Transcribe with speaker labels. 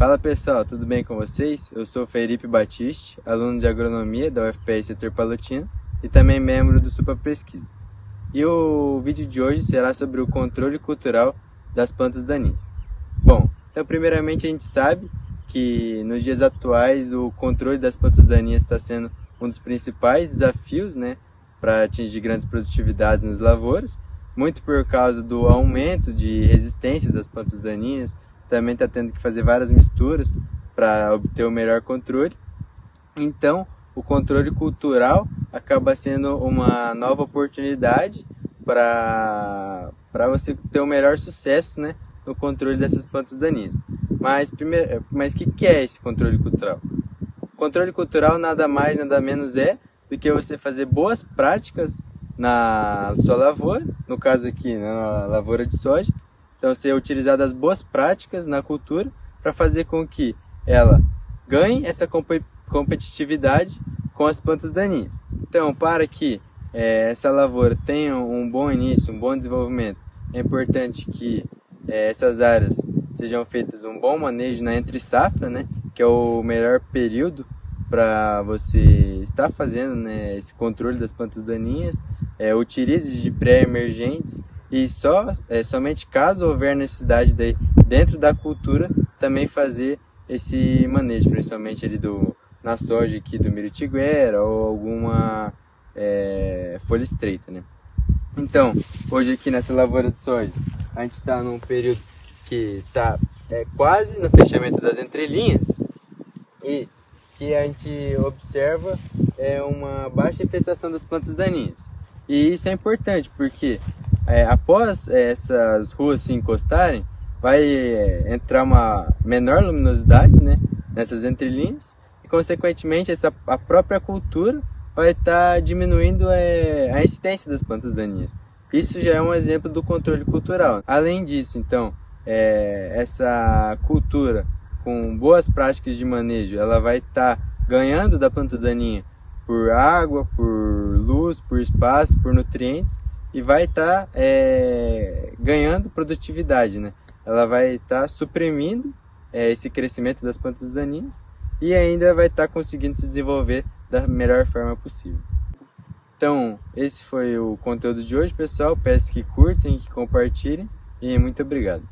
Speaker 1: Fala pessoal, tudo bem com vocês? Eu sou Felipe Batiste, aluno de agronomia da UFPS Setor Palutino e também membro do Supa Pesquisa. E o vídeo de hoje será sobre o controle cultural das plantas daninhas. Bom, então primeiramente a gente sabe que nos dias atuais o controle das plantas daninhas está sendo um dos principais desafios, né, para atingir grandes produtividades nas lavouras, muito por causa do aumento de resistência das plantas daninhas, também está tendo que fazer várias misturas para obter o melhor controle. Então, o controle cultural acaba sendo uma nova oportunidade para você ter o melhor sucesso né, no controle dessas plantas daninhas. Mas primeiro, mas que, que é esse controle cultural? O controle cultural nada mais, nada menos é do que você fazer boas práticas na sua lavoura, no caso aqui na lavoura de soja. Então, você utilizar das boas práticas na cultura para fazer com que ela ganhe essa competitividade com as plantas daninhas. Então, para que é, essa lavoura tenha um bom início, um bom desenvolvimento, é importante que é, essas áreas sejam feitas um bom manejo na entre safra, né, que é o melhor período para você estar fazendo né, esse controle das plantas daninhas, é, utilize de pré-emergentes e só é, somente caso houver necessidade daí dentro da cultura também fazer esse manejo, principalmente ali do na soja aqui do miritiguera ou alguma é, folha estreita, né? Então, hoje aqui nessa lavoura de soja, a gente está num período que está é, quase no fechamento das entrelinhas e que a gente observa é uma baixa infestação das plantas daninhas. E isso é importante porque é, após essas ruas se encostarem, vai é, entrar uma menor luminosidade né, nessas entrelinhas e, consequentemente, essa, a própria cultura vai estar tá diminuindo é, a incidência das plantas daninhas. Isso já é um exemplo do controle cultural. Além disso, então, é, essa cultura com boas práticas de manejo, ela vai estar tá ganhando da planta daninha por água, por luz, por espaço, por nutrientes e vai estar tá, é, ganhando produtividade, né? Ela vai estar tá suprimindo é, esse crescimento das plantas daninhas e ainda vai estar tá conseguindo se desenvolver da melhor forma possível. Então, esse foi o conteúdo de hoje, pessoal. Peço que curtem, que compartilhem e muito obrigado.